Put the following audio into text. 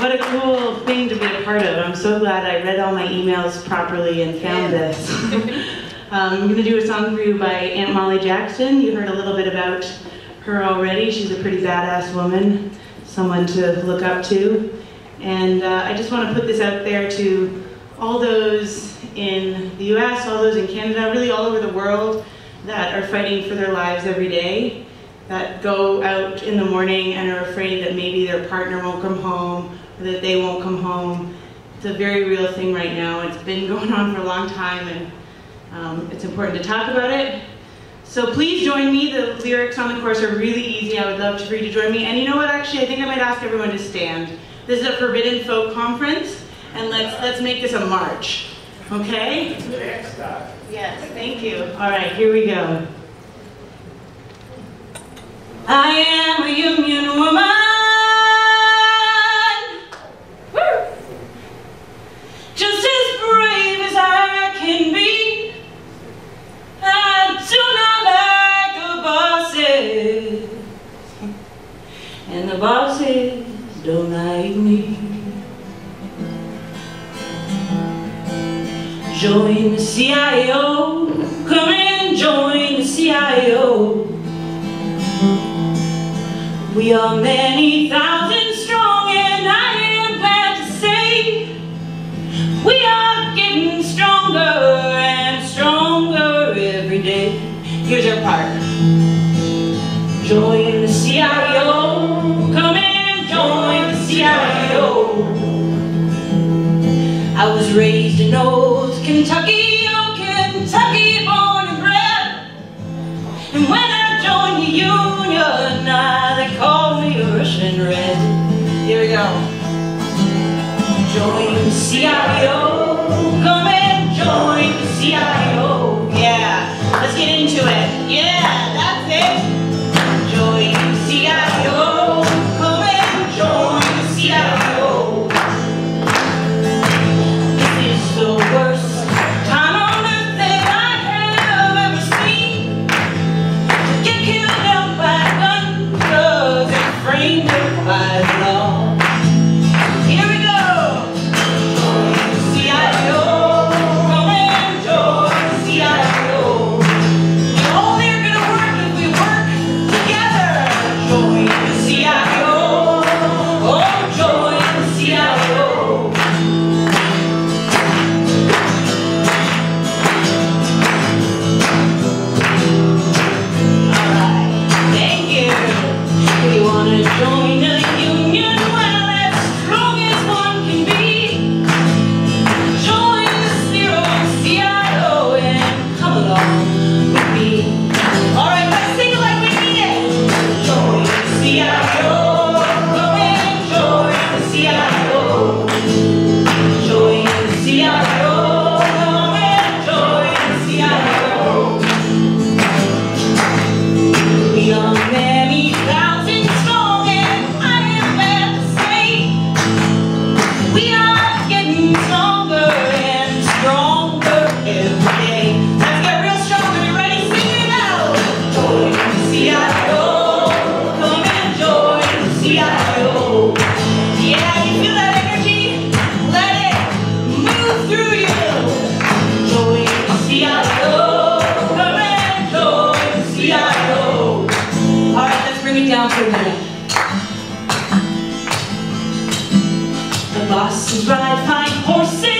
what a cool thing to be a part of. I'm so glad I read all my emails properly and found this. um, I'm going to do a song for you by Aunt Molly Jackson. You heard a little bit about her already. She's a pretty badass woman, someone to look up to. And uh, I just want to put this out there to all those in the US, all those in Canada, really all over the world that are fighting for their lives every day, that go out in the morning and are afraid that maybe their partner won't come home that they won't come home. It's a very real thing right now. It's been going on for a long time and um, it's important to talk about it. So please join me. The lyrics on the chorus are really easy. I would love for you to join me. And you know what, actually, I think I might ask everyone to stand. This is a Forbidden Folk Conference, and let's, let's make this a march. Okay? Yes, thank you. All right, here we go. I am a union woman. Join the CIO, come and join the CIO. We are many thousand strong and I am glad to say we are getting stronger and stronger every day. Here's our part. I was raised in old Kentucky, oh Kentucky, born and bred. And when I joined the union, now down for a minute. The bosses ride fine horses